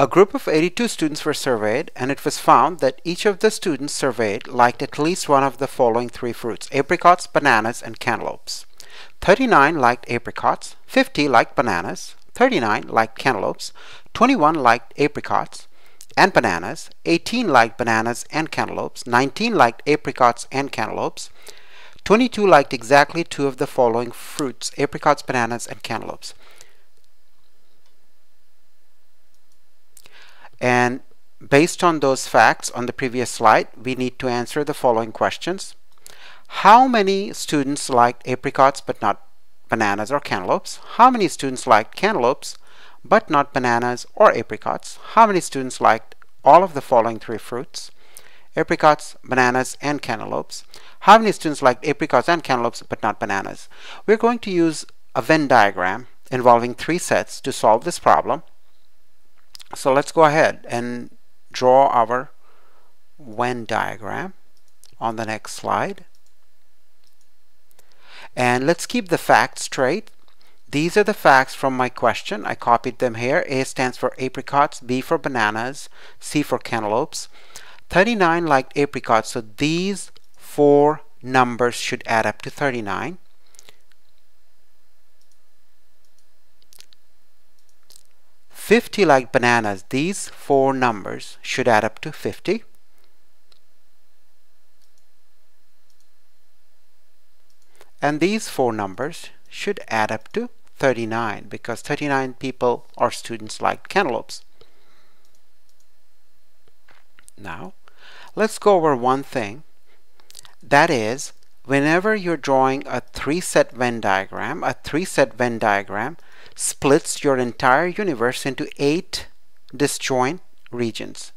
A group of 82 students were surveyed and it was found that each of the students surveyed liked at least one of the following three fruits, apricots, bananas, and cantaloupes. 39 liked apricots, 50 liked bananas, 39 liked cantaloupes, 21 liked apricots and bananas, 18 liked bananas and cantaloupes, 19 liked apricots and cantaloupes, 22 liked exactly two of the following fruits, apricots, bananas, and cantaloupes. And based on those facts on the previous slide, we need to answer the following questions. How many students liked apricots but not bananas or cantaloupes? How many students liked cantaloupes but not bananas or apricots? How many students liked all of the following three fruits? Apricots, bananas, and cantaloupes. How many students liked apricots and cantaloupes but not bananas? We're going to use a Venn diagram involving three sets to solve this problem. So let's go ahead and draw our Venn diagram on the next slide. And let's keep the facts straight. These are the facts from my question. I copied them here. A stands for apricots, B for bananas, C for cantaloupes. 39 liked apricots, so these four numbers should add up to 39. 50 like bananas, these four numbers should add up to 50. And these four numbers should add up to 39 because 39 people or students like cantaloupes. Now, let's go over one thing. That is, whenever you're drawing a three-set Venn diagram, a three-set Venn diagram splits your entire universe into eight disjoint regions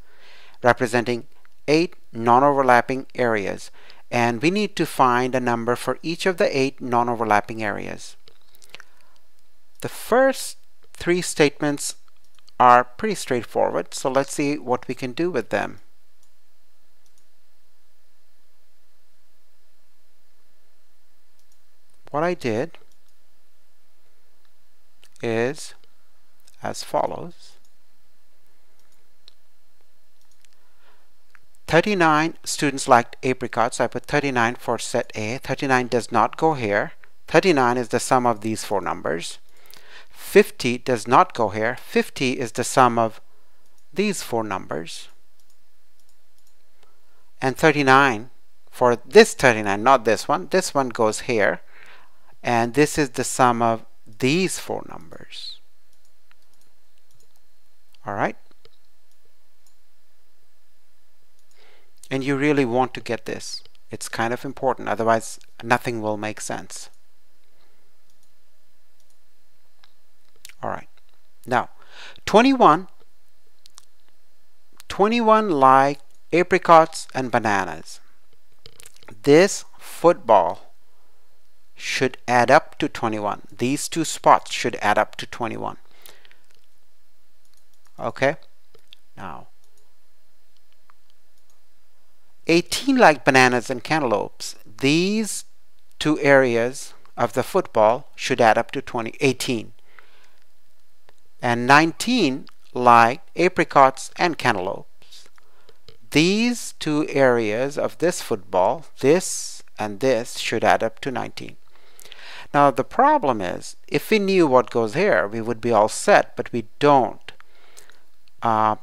representing eight non-overlapping areas and we need to find a number for each of the eight non-overlapping areas. The first three statements are pretty straightforward so let's see what we can do with them. What I did is as follows. 39 students liked apricots. I put 39 for set A. 39 does not go here. 39 is the sum of these four numbers. 50 does not go here. 50 is the sum of these four numbers. And 39 for this 39, not this one. This one goes here. And this is the sum of these four numbers. All right? And you really want to get this. It's kind of important, otherwise nothing will make sense. All right. Now, 21 21 like apricots and bananas. This football should add up to 21. These two spots should add up to 21. Okay? Now, 18 like bananas and cantaloupes. These two areas of the football should add up to 20, 18. And 19 like apricots and cantaloupes. These two areas of this football, this and this, should add up to 19. Now the problem is, if we knew what goes here, we would be all set, but we don't. Uh,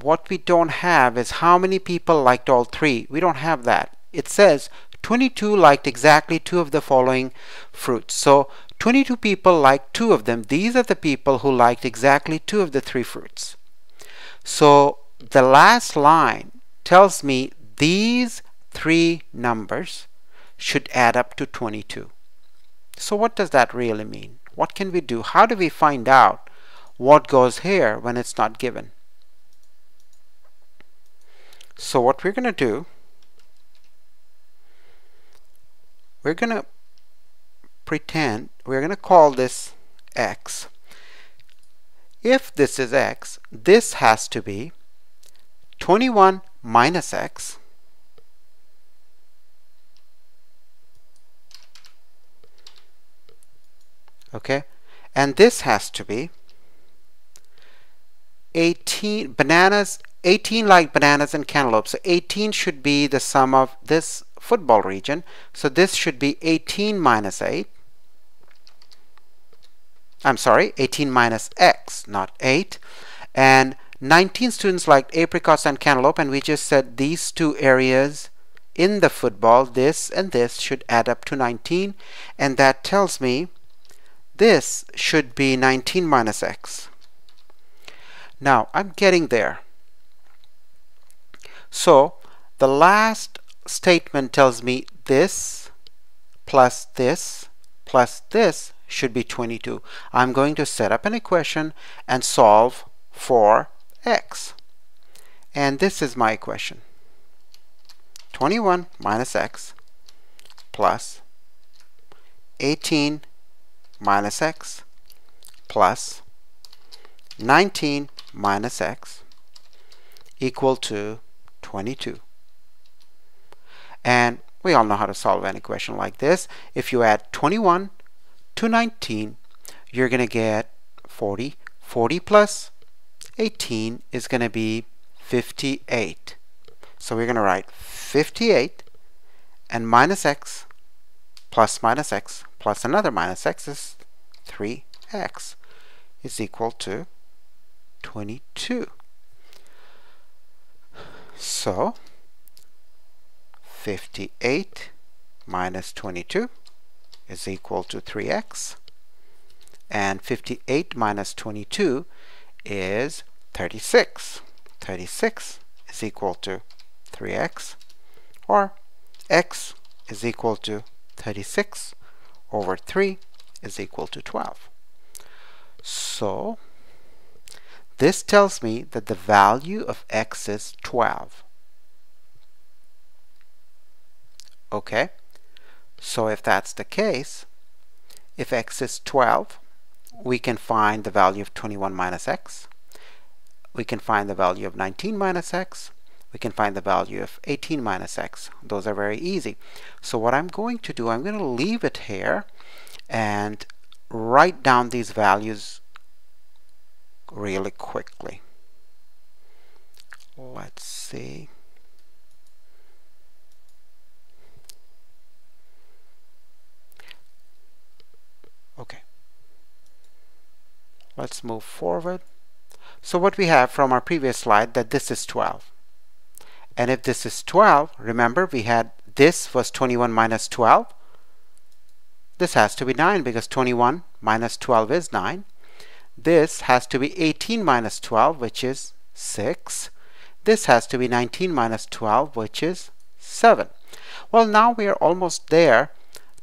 what we don't have is how many people liked all three. We don't have that. It says 22 liked exactly two of the following fruits. So 22 people liked two of them. These are the people who liked exactly two of the three fruits. So the last line tells me these three numbers should add up to 22. So what does that really mean? What can we do? How do we find out what goes here when it's not given? So what we're going to do, we're going to pretend, we're going to call this x. If this is x, this has to be 21 minus x okay? And this has to be 18 bananas 18 like bananas and cantaloupes so 18 should be the sum of this football region. So this should be 18 minus 8 I'm sorry 18 minus x not 8 and 19 students liked apricots and cantaloupe and we just said these two areas in the football this and this should add up to 19 and that tells me this should be 19 minus x now I'm getting there so the last statement tells me this plus this plus this should be 22 I'm going to set up an equation and solve for x. And this is my equation. 21 minus x plus 18 minus x plus 19 minus x equal to 22. And we all know how to solve an equation like this. If you add 21 to 19, you're going to get 40. 40 plus 18 is going to be 58. So we're going to write 58 and minus x plus minus x plus another minus x is 3x is equal to 22. So 58 minus 22 is equal to 3x and 58 minus 22 is 36. 36 is equal to 3x or x is equal to 36 over 3 is equal to 12. So this tells me that the value of x is 12. Okay, so if that's the case, if x is 12, we can find the value of 21 minus x. We can find the value of 19 minus x. We can find the value of 18 minus x. Those are very easy. So what I'm going to do, I'm going to leave it here and write down these values really quickly. Let's see. Okay. Let's move forward. So what we have from our previous slide that this is 12. And if this is 12, remember we had this was 21 minus 12. This has to be 9 because 21 minus 12 is 9. This has to be 18 minus 12 which is 6. This has to be 19 minus 12 which is 7. Well now we are almost there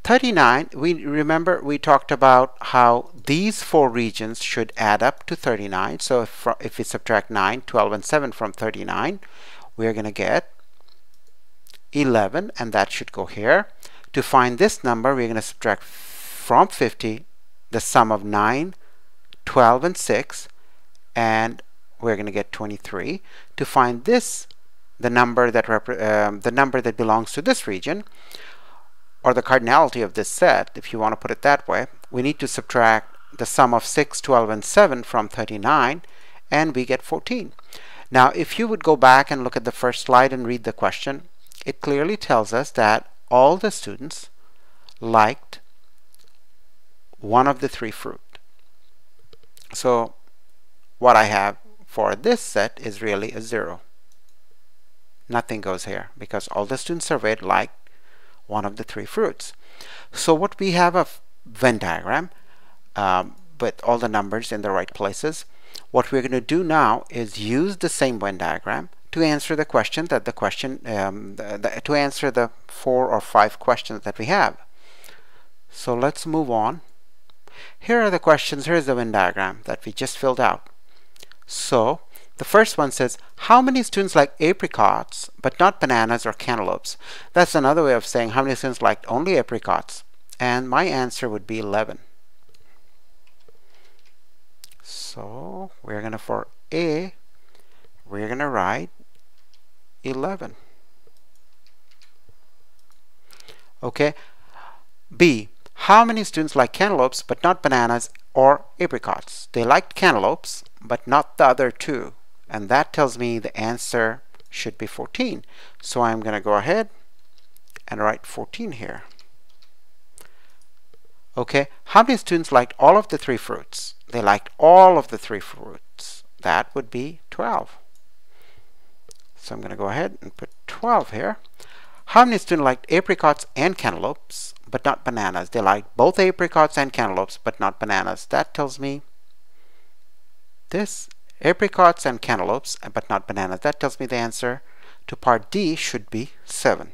39, we remember we talked about how these four regions should add up to 39. So if, if we subtract 9, 12, and 7 from 39, we're going to get 11, and that should go here. To find this number, we're going to subtract from 50 the sum of 9, 12, and 6, and we're going to get 23. To find this, the number that um, the number that belongs to this region, or the cardinality of this set, if you want to put it that way, we need to subtract the sum of 6, 12, and 7 from 39, and we get 14. Now, if you would go back and look at the first slide and read the question, it clearly tells us that all the students liked one of the three fruit. So what I have for this set is really a zero. Nothing goes here because all the students surveyed liked one of the three fruits. So what we have a Venn diagram um, with all the numbers in the right places. What we're going to do now is use the same Venn diagram to answer the question that the question um, the, the, to answer the four or five questions that we have. So let's move on. Here are the questions. Here's the Venn diagram that we just filled out. So the first one says, how many students like apricots but not bananas or cantaloupes? That's another way of saying how many students liked only apricots. And my answer would be 11. So we're going to, for A, we're going to write 11. Okay. B, how many students like cantaloupes but not bananas or apricots? They liked cantaloupes but not the other two. And that tells me the answer should be 14. So I'm going to go ahead and write 14 here. Okay, how many students liked all of the three fruits? They liked all of the three fruits. That would be 12. So I'm going to go ahead and put 12 here. How many students liked apricots and cantaloupes, but not bananas? They liked both apricots and cantaloupes, but not bananas. That tells me this, apricots and cantaloupes, uh, but not bananas. That tells me the answer to part D should be 7.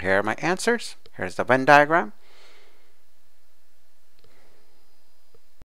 Here are my answers. Here's the Venn diagram.